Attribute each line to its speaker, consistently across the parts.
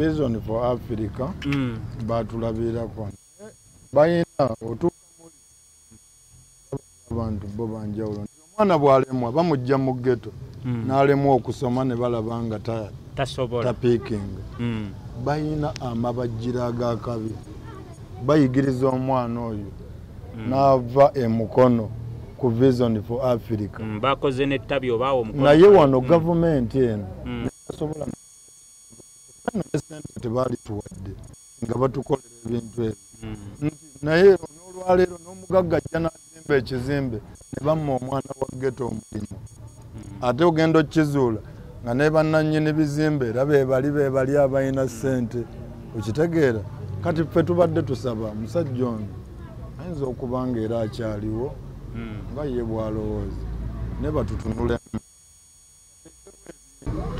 Speaker 1: vision for africa
Speaker 2: Mm.
Speaker 1: batulabirako bayina otuuka muli abantu bo banjawulo omwana bwalemwa bamugja mu geto
Speaker 2: Mm.
Speaker 1: n'alemwa okusoma ne balaba nga ta-
Speaker 2: tasobola
Speaker 1: tapiikinga
Speaker 2: Mm.
Speaker 1: bayina amabajjira agakabi bayigiriza omwana oyo
Speaker 2: Mm.
Speaker 1: n'ava emukono ku vision for africa
Speaker 2: Mm, bakoze nettabi obaawo omukono
Speaker 1: naye wano
Speaker 2: Mm.
Speaker 1: gavumenti eno
Speaker 2: Mm.
Speaker 1: Tasobola no esente tebaali tuwadde nga batukolera ebintu ebyo.
Speaker 2: Mm.
Speaker 1: nti naye n'olwaleero n'omugagga ajja n'azimba ekizimbe ne bamma omwana wa geto omulimu. Ate ogenda okkizuula nga ne bannannyini bizimbe era bebali bebali abalina ssente okitegeera. Kati ffe tubadde tusaba musajja ono ayinza okuba nga era akyaliwo nga ye bwalowooza ne batutunule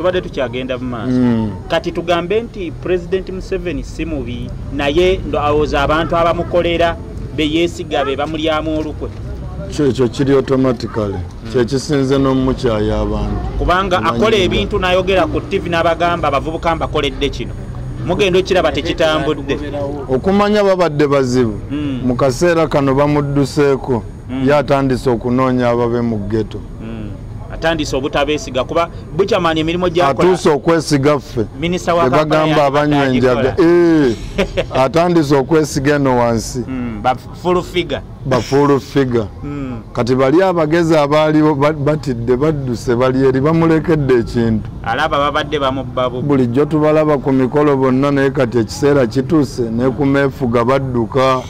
Speaker 2: tubadde tukyagenda mu maaso.
Speaker 1: Mm.
Speaker 2: kati tugambe nti pulezidenti museveni si mubi naye ndowooza abantu abamukolera beyeesiga be bamulyamu olukwe.
Speaker 1: Kyekyo kiri automatically. Kyekisinze n'omumukyaya abantu.
Speaker 2: Kubanga akola ebintu n'ayogera ku tv n'abagamba abavubuka mbakoledde kino. Mugenda okiraba tekitambudde.
Speaker 1: Okumanya babadde bazibu.
Speaker 2: Mm.
Speaker 1: mu kaseera kano bamudduseeko
Speaker 2: Mm.
Speaker 1: ye atandise okunoonya ababe mu
Speaker 2: Mm. Atandise obutabeesiga kuba bukyamaani emirimu gyakola.
Speaker 1: Atuuse okwesiga ffe.
Speaker 2: Minisita wa
Speaker 1: ebagamba abanywa enjaga atandise okwesiga eno wansi.
Speaker 2: Bafulu figa
Speaker 1: bafuulu figa
Speaker 2: Mm.
Speaker 1: kati bali abagezi abaaliwo ba- batidde badduse bali eri bamulekedde ekintu.
Speaker 2: Alaba babadde bamubbabu
Speaker 1: bulijjo tubalaba ku mikolo bonna naye kati ekiseera kituuse nekumeefuga badduka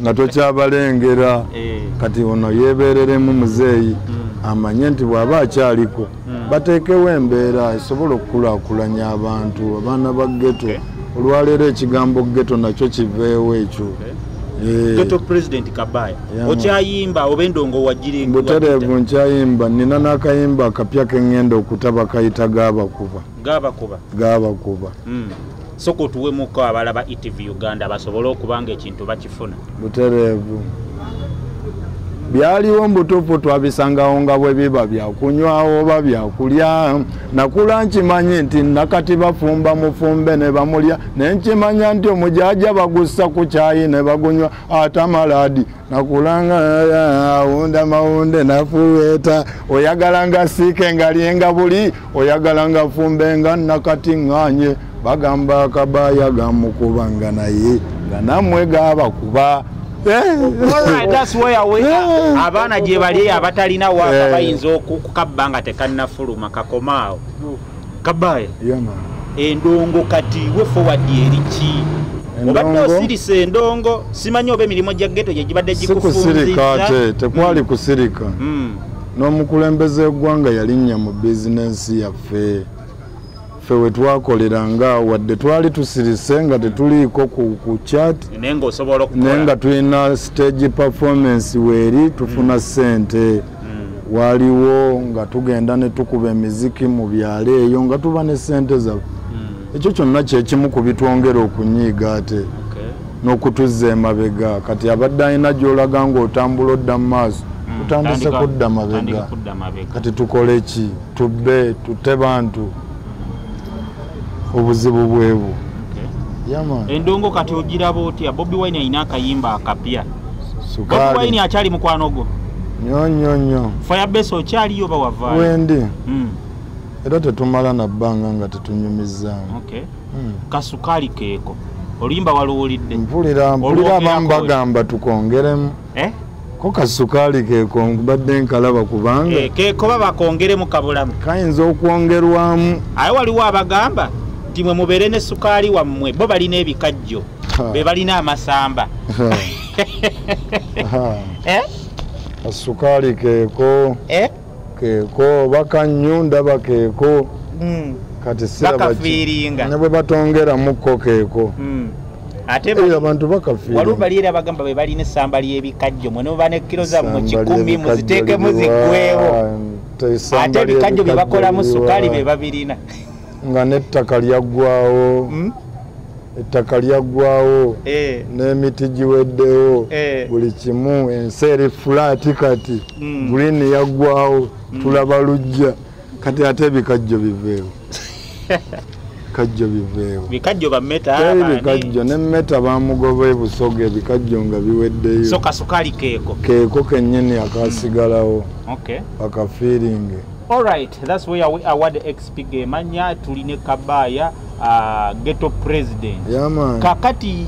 Speaker 1: nga tokyabalengera.
Speaker 2: Eh.
Speaker 1: kati ono yeebereremu muzeeyi
Speaker 2: Mm.
Speaker 1: amanye nti bw'aba akyaliko
Speaker 2: Mm.
Speaker 1: bateekewo embeera esobola okukulaakulanya abantu abaana ba geto olwaleero ekigambo geto nakyo kiveewo ekyo. Eh,
Speaker 2: geto president kabaya okyayimba oba endongo wagiringa
Speaker 1: butereevu nkyayimba nina n'akayimba akapya keŋŋenda okutaba kayita gaabakuba gaabakuba.
Speaker 2: Soka otuwemuko abalaba etv uganda basobole okuba nga ekintu bakifuna.
Speaker 1: Butereevu byaliwo mbutuufu twabisangawo nga bwe biba byakunywawo oba byakulya. Nakula nkimanyi nti nakati bafumba mufumbe ne bamulya ne nkimanya nti omujaja bagussa ku kyayi ne bagunywa. Ate amaladi nakulanga awunda mawunde nafuweeta. Oyagala nga siike nga lyenga buli oyagala nga fumbe nga nakati ŋŋanye. Bagamba akabaaya gamukubanga naye nga nammwe gaabakuba
Speaker 2: Alright, that's where we are. abaana gye bali abatalina waka
Speaker 1: Eh.
Speaker 2: bayinza oku- okukabba nga tekannafuluma kakomaawo kabaya
Speaker 1: Yama.
Speaker 2: endongo kati we forward eri ki obadde
Speaker 1: Endongo?
Speaker 2: osirise endongo simanyi oba emirimu gya geto gye gibadde gikufunziza
Speaker 1: tekwali kusirika
Speaker 2: Mm.
Speaker 1: n'omukulembeze w'eggwanga yalinnya mu bizinensi yaffe ffe we twakoleranga wadde twali tusirise nga tetuliiko ku, chat
Speaker 2: naye
Speaker 1: nga tulina stage performance weeri tufuna ssente.
Speaker 2: Mm.
Speaker 1: waliwo nga tugenda ne tukuba emiziki mu byalo eyo nga tuba ne ssente zaffe
Speaker 2: Mm.
Speaker 1: ekyo kyonna kyekimu ku bitwongera okunyiiga ate. N'okutuzza emabega. Kati abadde alina gy'olaga ng'otambula odda mu maaso
Speaker 2: Mm.
Speaker 1: tutandise kudda mabega. kati tukole ki? Tubbe tutte bantu obuzibu bwebu.
Speaker 2: Endongo kati ogiraba otya bobi wine alina akayimba akapya. Bobi wine akyali mukwano gwo?
Speaker 1: Nnyo nnyo nnyo
Speaker 2: firebase okyaliyo oba wavaayo
Speaker 1: wendi.
Speaker 2: Mm.
Speaker 1: era tetumala na bbanga nga tetunyumizaamu
Speaker 2: Okay.
Speaker 1: Mm.
Speaker 2: kasukaali keeko. Oluyimba waluwulidde
Speaker 1: mpulira mpulira abamu bagamba tukongeremu.
Speaker 2: Eh?
Speaker 1: ko kasukaali keeko mbadde nkalaba kubanga
Speaker 2: Eh, keeko babakongeremu kabulamu.
Speaker 1: kayinza okwongerwamu.
Speaker 2: Aye waliwo abagamba nti mwe mubeere ne sukaali wammwe bo balina ebikajjo be balina amasamba. Eh?
Speaker 1: kasukaali keeko.
Speaker 2: Eh?
Speaker 1: keeko oba kanyu ndaba keeko.
Speaker 2: Mm.
Speaker 1: kati siraba ki-
Speaker 2: bakafiiringa.
Speaker 1: Ne bwe batongeramuko keeko.
Speaker 2: Mm. ate
Speaker 1: abantu bakafiira
Speaker 2: waliwo bali era bagamba be balina essamba ly'ebikajjo mwe nemuba ne kiro zammwe kikumi muziteekemu ziggwewo ate ebikajjo bye bakolamu sukaali be babirina
Speaker 1: nga n'ettaka lyaggwawo
Speaker 2: Mm?
Speaker 1: ettaka lyaggwawo
Speaker 2: Eh.
Speaker 1: n'emiti giweddewo.
Speaker 2: Eh.
Speaker 1: buli kimu ensi eri fulaati kati. Guliini yaggwawo tulaba lujja. Kati ate ebikajjo biveewo ebikajjo biveewo
Speaker 2: bikajjo baani?
Speaker 1: bikajjo nemmeta bamugoba ebusoga ebikajjo nga biweddeyo.
Speaker 2: So kasukali keeko.
Speaker 1: Keeko kennyini akasigalawo
Speaker 2: okay
Speaker 1: akafiiringi
Speaker 2: alright thats where we award xp gemanya tuline kabaaya uh, ghetto president.
Speaker 1: Yamaani
Speaker 2: kakati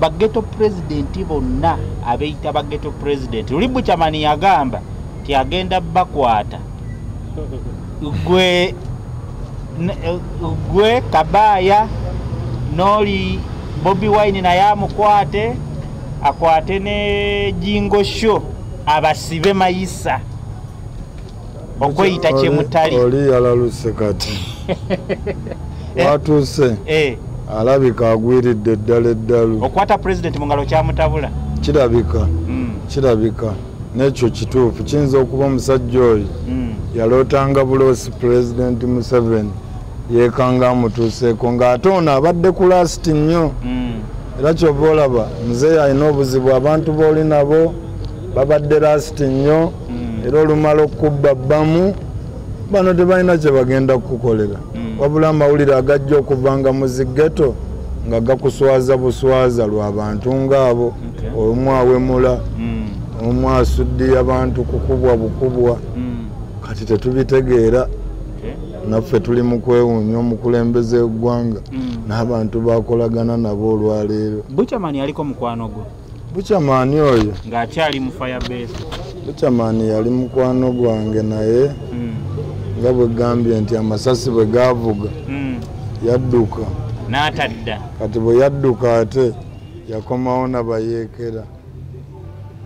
Speaker 2: baghetto president bonna abeyita baghetto president. Luli buchamani yagamba nti agenda bakwata gwe gwe kabaaya n'oli bobi wine naye amukwate akwate ne jingo sho abasibe mayisa okweyita kyemutali
Speaker 1: oli yalaluse kati. Watuuse.
Speaker 2: Eh,
Speaker 1: alabika agwiridde eddala eddalu.
Speaker 2: Okwata president mu ngalo kyamutabula
Speaker 1: kirabika.
Speaker 2: Mm,
Speaker 1: kirabika. N'ekyo kituufu. Kiyinza okuba omusajja oyo
Speaker 2: mm.
Speaker 1: yalootanga buloosi pulezidenti museveni yeekanga amutuuseeko ng'ate ono abadde ku lasiti nnyo.
Speaker 2: Mm.
Speaker 1: era kyova olaba muzeeyi alina obuzibu abantu booli nabo babadde lasiti nnyo. Era olumala okubba bbamu bano tebalina kye bagenda kukukolera
Speaker 2: Mm.
Speaker 1: wabula amawulire agajja okuvanga mu zigeto nga gakuswaza buswaza lw'abantu ng'abo
Speaker 2: Okay.
Speaker 1: omu awemula
Speaker 2: Mm.
Speaker 1: omu asuddiye abantu kukubwa bukubwa
Speaker 2: Mm.
Speaker 1: kati tetubitegeera naffe tuli mu kwewuunya omukulembeze w'eggwanga
Speaker 2: Mm.
Speaker 1: n'abantu bakolagana nabo olwaleero
Speaker 2: buchamani aliko mukwano gwo
Speaker 1: bukyamaani oyo
Speaker 2: ng'akyali mu firebase
Speaker 1: bukyamaani yali mukwano gwange naye
Speaker 2: Mm.
Speaker 1: nga bwe gambye nti amasasi bwe gaavuga
Speaker 2: Mm.
Speaker 1: yadduka.
Speaker 2: N'atadda.
Speaker 1: Kati bwe yadduka ate yakomawo nabayeekera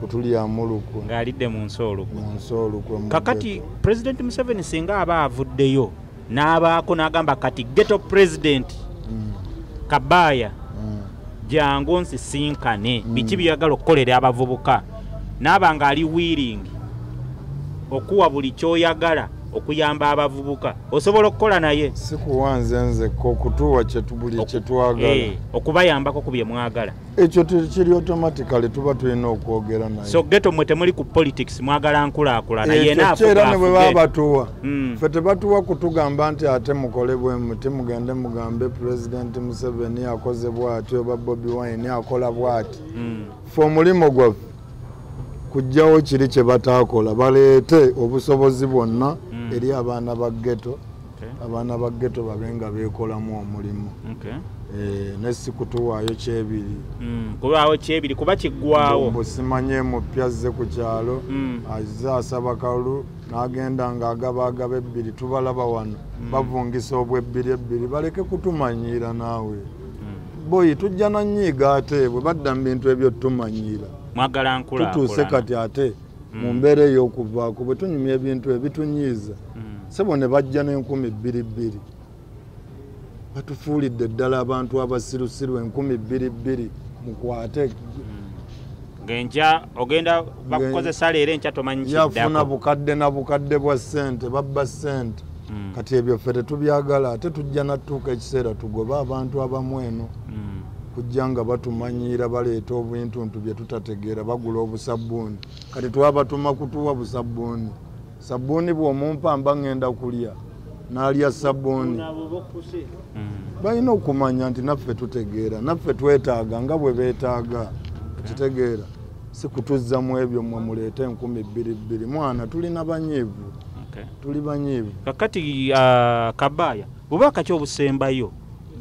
Speaker 1: kutulyamulukwe
Speaker 2: ng'alidde mu nsi olukwe.
Speaker 1: Mu nsi olukwe
Speaker 2: kakati president museveni singa aba avuddeyo n'abaako n'agamba kati ghetto president.
Speaker 1: Mm,
Speaker 2: kabaaya jangu nsisinkane biki byeyagala okukolera abavubuka naaba ng'ali wiiringi okuwa buli kyoyagala okuyamba abavubuka. Osobola okukola naye?
Speaker 1: Si kuwanze nzekka okutuwa kyetwagala
Speaker 2: Eh, okubayambako ku bye mwagala.
Speaker 1: Ekyo kiri automatically tuba tulina okwogera naye.
Speaker 2: So geto mwe temuli ku politics mwagala nkulaakulana. Yena
Speaker 1: ekyo kyera ne bwe baba
Speaker 2: afuge.
Speaker 1: batuwa
Speaker 2: Mm.
Speaker 1: ffe tebatuwa kutugamba nti ate mukole bwe muti mugende mugambe pulezidenti museveni akoze bw'ati oba bobi wine akola bw'ati.
Speaker 2: Mm.
Speaker 1: ffe omulimu gwaffe kugjawo kiri kye bataakola baleete obusobozi bwonna
Speaker 2: Mm.
Speaker 1: eri abaana ba geto
Speaker 2: Okay.
Speaker 1: abaana ba geto babe nga beekolamu omulimu. Eh, ne si kutuwaayo kyebiri
Speaker 2: Mm. kubaawo kyebiri kuba kiggwawo
Speaker 1: mbu simanye mupya azze ku kyalo
Speaker 2: Mm.
Speaker 1: azze asaba kalu n'agenda ng'agabaagaba ebbiri tubalaba wano bavungisa obwebbiri ebbiri baleke kutumanyiira naawe boyi tujja nanyiiga ate bwe badda mu bintu ebyo tumanyiira
Speaker 2: mwagala
Speaker 1: tutuuse
Speaker 2: nkulaakulana
Speaker 1: kati ate mu
Speaker 2: Mm.
Speaker 1: mbeera ey'okuvaako bwe tunyumya ebintu ebitunyiiza
Speaker 2: Mm.
Speaker 1: sebo ne bajja n'enkumi bbiri bbiri batufuulidde ddala abantu abasirusiru enkumi bbiri bbiri mukwate
Speaker 2: ngenja ogenda bakukozesa leero enkya tomanyi
Speaker 1: yafuna
Speaker 2: kiddako
Speaker 1: bukadde na bukadde bwa ssente babba ssente
Speaker 2: Mm.
Speaker 1: kati ebyo ffe tetubyagala ate tujja natuuka ekiseera tugobe abantu abamu eno
Speaker 2: Mm.
Speaker 1: Kujja nga batumanyiira baleeta obuntuntu bye tutategeera bagula obusabbuuni. Kati twabatuma kutuwa busabbuuni. Sabbuuni bw'omumpa mba ŋŋenda kulya n'alya sabbuuni.
Speaker 2: Mm.
Speaker 1: balina okumanya nti naffe tutegeera naffe twetaaga nga bwe beetaaga kitegeera si kutuzza mu ebyo mwe muleete enkumi bbiri bbiri. Mwana tulina banyiivu. Tuli banyiivu.
Speaker 2: Kakati uh, kabaaya bubaka ki obusembayo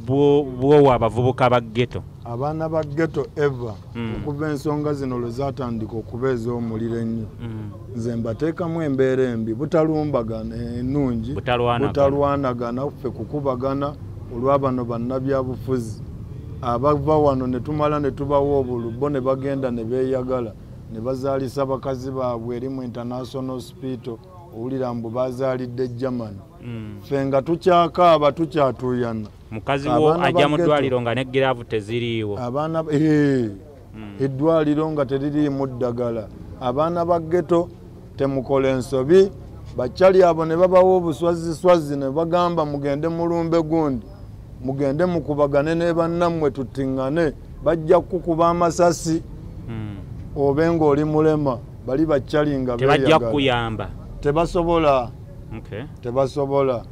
Speaker 2: bwowa abavubuka ba geto
Speaker 1: abaana ba geto eva
Speaker 2: Mm.
Speaker 1: okuva ensonga zino lwe zaatandika okuba ez'omuliro ennyo
Speaker 2: Mm.
Speaker 1: nze mbateekamu embeera embi butalumbagana ennungi
Speaker 2: Butalwanagana.
Speaker 1: ffe kukubagana olwabano bannabyabufuzi abava wano ne tumala ne tubawa obulu bo ne bagenda ne beeyagala ne bazaalisa bakazi baabwe eri mu international hospital owulira mbu bazaalidde germany
Speaker 2: Mm.
Speaker 1: ffe nga tukyakaaba tukyatuyana
Speaker 2: mukazi wo ajja mu ddwaliro nga ne giraavu teziriiwo.
Speaker 1: Abaana ee,
Speaker 2: Mm.
Speaker 1: eddwaliro nga teririimu ddagala. Abaana ba geto temukola ensobi bakyali abo ne babawa obuswaziswazi ne bagamba mugende mulumbe gundi. Mugende mukubagane ne bannammwe tuttiŋŋane bajja kukuba amasasi.
Speaker 2: Mm.
Speaker 1: obe ng'oli mulema. Bali bakyali nga
Speaker 2: tebajja kukuyamba.
Speaker 1: Tebasobola. Tebasobola.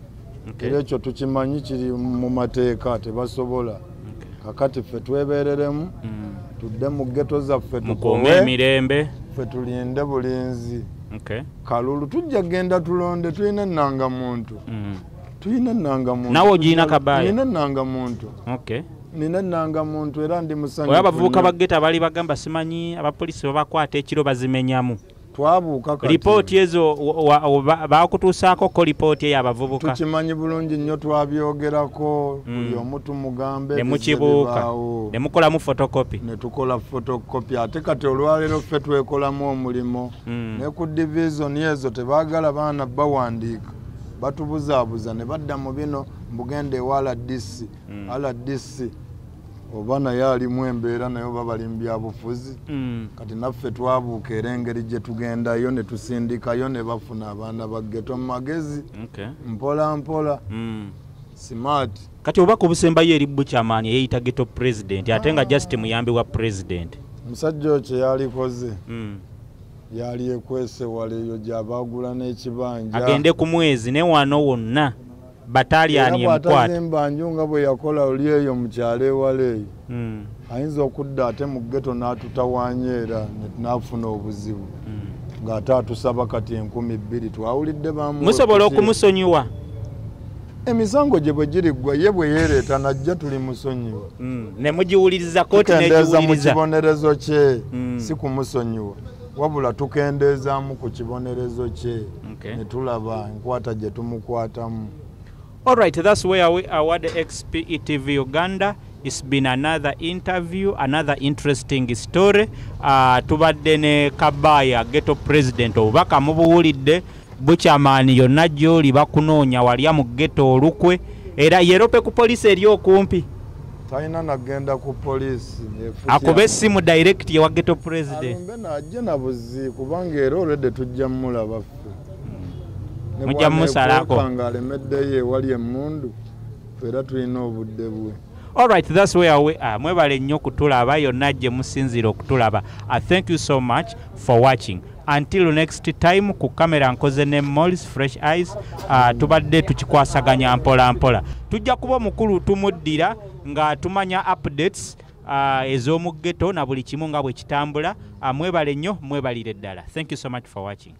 Speaker 1: Era ekyo tukimanyi kiri mu mateeka tebasobola
Speaker 2: Okay.
Speaker 1: kakati ffe twebeereremu
Speaker 2: Mm.
Speaker 1: tudde mu geto zaffe
Speaker 2: mukuume
Speaker 1: tukowe
Speaker 2: emirembe
Speaker 1: ffe tulinde bulinzi
Speaker 2: Okay.
Speaker 1: kalulu tujja genda tulonde tulina ennangamuntu
Speaker 2: Mm.
Speaker 1: tulina
Speaker 2: ogirina Kabaaya?
Speaker 1: nina ennangamuntu
Speaker 2: Okay.
Speaker 1: nina ennangamuntu era ndi musanyufu
Speaker 2: oyo abavubuka
Speaker 1: nnyo.
Speaker 2: ba geta baali bagamba simanyi abapoliisi babakwata ekiro bazimenyamu
Speaker 1: twabuuka
Speaker 2: lipooti ezo bakutuusaako ko lipooti eyo abavubuka
Speaker 1: tukimanyi bulungi nnyo twabyogerako
Speaker 2: Mm.
Speaker 1: buli omu tumugambe
Speaker 2: ne
Speaker 1: bizze
Speaker 2: mukibuuka
Speaker 1: bibaawo.
Speaker 2: ne mukolamu fotokopi
Speaker 1: ne tukola fotokopi ate kati olwaleero ffe twekolamu omulimo
Speaker 2: Mm.
Speaker 1: ne ku divizoni ezo tebaagala baana bawandiika batubuzaabuza ne badda mu bino mbugenda ewa rdc rdc oba naye alimu embeera naye oba bali mu byabufuzi
Speaker 2: Mm.
Speaker 1: kati naffe twabuuka era engeri gye tugendayo ne tusindikayo ne bafuna abaana baggeto mu magezi mpola mpola
Speaker 2: Mm.
Speaker 1: smart
Speaker 2: kati oba kubusembayo eri bukyamaani eyeyita geto president ate nga just muyambi wa president
Speaker 1: omusajja oyo kye yalikoze
Speaker 2: Mm.
Speaker 1: yali ekwese wala eyo gy'abaagula n'ekibanja
Speaker 2: agende ku mwezi ne wano wonna bataliyani
Speaker 1: Era
Speaker 2: emukwata
Speaker 1: bw'atazimba nju nga bwe yakola oli eyo mu kyalo ewala eyo
Speaker 2: Mm.
Speaker 1: ayinza okudda ate mu geto n'atutawaanya era ne- n'afuna obuzibu.
Speaker 2: Mm.
Speaker 1: ng'ate atusaba kati enkumi bbiri twawulidde bamu
Speaker 2: musobola okumusonyiwa?
Speaker 1: Emisango gye bwe giriggwa ye bwe yeereeta najja tuli musonyiwa.
Speaker 2: Mm. ne mugiwuliriza kooti
Speaker 1: tukendeeza mu kibonerezo kye si kumusonyiwa. Wabula tukendeezaamu ku kibonerezo kye ne tulaba enkwata gye tumukwatamu
Speaker 2: All right, that's where we are at XPE TV Uganda. It's been another interview, another interesting story. Uh, tubadde ne Kabaya ghetto president obubaka mubuwulidde bukyamaani yonna gy'oli bakunoonya walya mu ghetto olukwe era yerope ku poliisi eri okumpi
Speaker 1: talina nagenda ku poliisi
Speaker 2: akube essimu direct yewa ghetto president
Speaker 1: alumbe najje na buzi kubanga era olwedde tujja mmulaba ffe
Speaker 2: Mujja mumusalako.
Speaker 1: alemeddeyo ewali emmundu ffe era tulina obudde bwe.
Speaker 2: Alright thats where we are. Mwebale nnyo kutulaba yonna gye musinzira okutulaba. Uh, thank you so much for watching. Until next time ku kamera nkoze ne mols fresh eyes. Uh, tubadde tukikwasaganya mpola mpola. Tujja kuba omukulu tumuddira nga tumanya updates uh, ez'omu ghetto na buli kimu nga bwe kitambula. Uh, mwebale nnyo mwebalire ddala. Thank you so much for watching